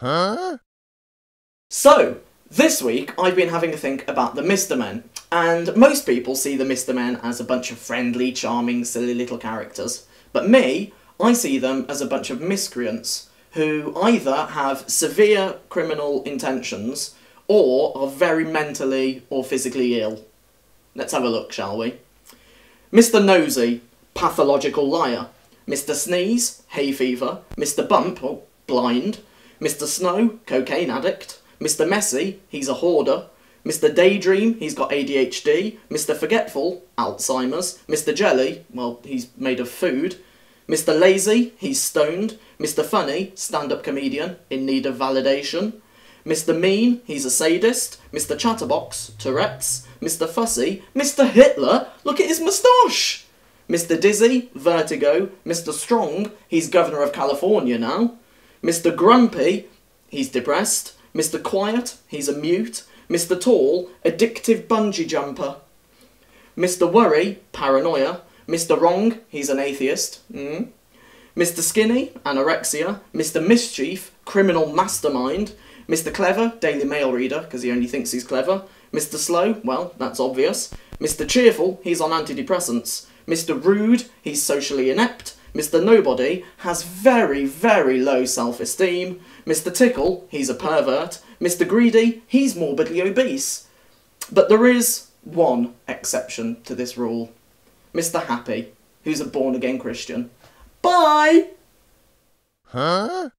Huh? So, this week I've been having a think about the Mr. Men, and most people see the Mr. Men as a bunch of friendly, charming, silly little characters. But me, I see them as a bunch of miscreants who either have severe criminal intentions or are very mentally or physically ill. Let's have a look, shall we? Mr. Nosy, pathological liar. Mr. Sneeze, hay fever. Mr. Bump, oh, blind. Mr. Snow, cocaine addict. Mr. Messy, he's a hoarder. Mr. Daydream, he's got ADHD. Mr. Forgetful, Alzheimer's. Mr. Jelly, well, he's made of food. Mr. Lazy, he's stoned. Mr. Funny, stand up comedian, in need of validation. Mr. Mean, he's a sadist. Mr. Chatterbox, Tourette's. Mr. Fussy, Mr. Hitler, look at his moustache. Mr. Dizzy, Vertigo. Mr. Strong, he's Governor of California now. Mr. Grumpy, he's depressed. Mr. Quiet, he's a mute. Mr. Tall, addictive bungee jumper. Mr. Worry, paranoia. Mr. Wrong, he's an atheist. Mm. Mr. Skinny, anorexia. Mr. Mischief, criminal mastermind. Mr. Clever, Daily Mail reader, because he only thinks he's clever. Mr. Slow, well, that's obvious. Mr. Cheerful, he's on antidepressants. Mr. Rude, he's socially inept. Mr. Nobody has very, very low self esteem. Mr. Tickle, he's a pervert. Mr. Greedy, he's morbidly obese. But there is one exception to this rule Mr. Happy, who's a born again Christian. Bye! Huh?